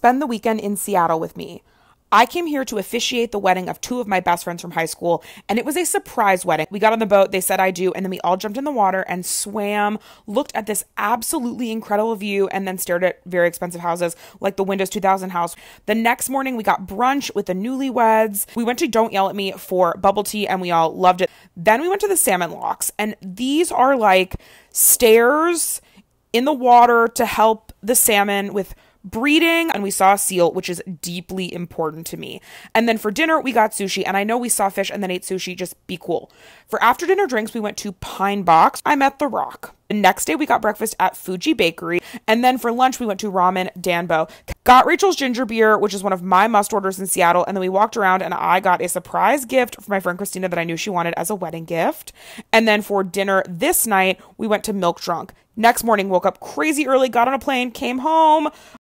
spend the weekend in Seattle with me. I came here to officiate the wedding of two of my best friends from high school, and it was a surprise wedding. We got on the boat, they said I do, and then we all jumped in the water and swam, looked at this absolutely incredible view, and then stared at very expensive houses like the Windows 2000 house. The next morning, we got brunch with the newlyweds. We went to Don't Yell at Me for bubble tea, and we all loved it. Then we went to the Salmon Locks, and these are like stairs in the water to help the salmon with breeding and we saw a seal which is deeply important to me. And then for dinner we got sushi and i know we saw fish and then ate sushi just be cool. For after dinner drinks we went to pine box. I met the rock. The next day we got breakfast at fuji bakery and then for lunch we went to ramen danbo. Got rachel's ginger beer which is one of my must orders in seattle and then we walked around and i got a surprise gift for my friend christina that i knew she wanted as a wedding gift. And then for dinner this night we went to milk drunk. Next morning, woke up crazy early, got on a plane, came home,